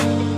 you